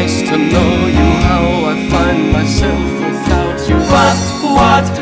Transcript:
nice to know you How I find myself without you. But what